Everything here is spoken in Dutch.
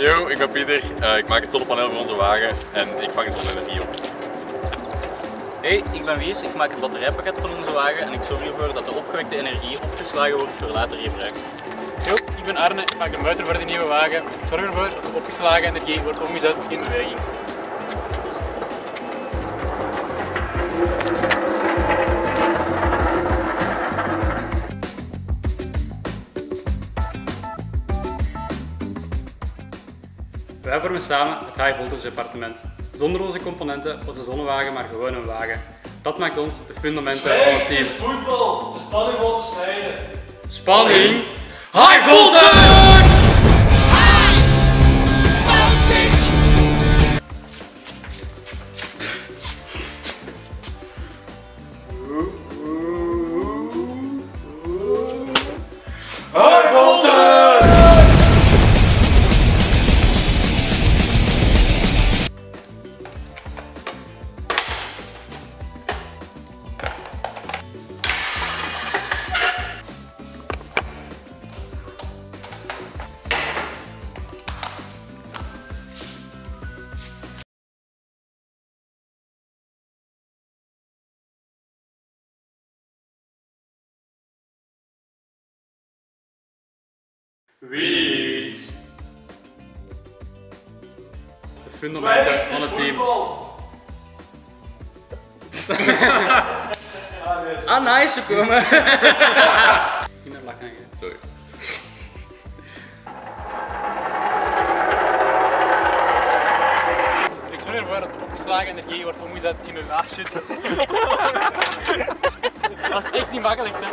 Yo, ik ben Pieter. Uh, ik maak het zonnepaneel voor onze wagen en ik vang zonne-energie op. Hey, ik ben Wies. Ik maak het batterijpakket van onze wagen en ik zorg ervoor dat de opgewekte energie opgeslagen wordt voor later gebruik. Yo, ik ben Arne. Ik maak de motor voor de nieuwe wagen. Ik zorg ervoor dat de opgeslagen energie wordt omgezet in beweging. Wij vormen samen het High Voltage Departement. Zonder onze componenten was de zonnewagen maar gewoon een wagen. Dat maakt ons de fundamenten van het team. voetbal, de spanning wordt te snijden. Spanning! High voltage! Wies! De fundamenten van het team. Ah, nice komen. Niet meer lachen, hè. Sorry. Ik zorg ervoor dat de opgeslagen energie wordt omgezet in een waagshit. Dat is echt niet makkelijk, hè.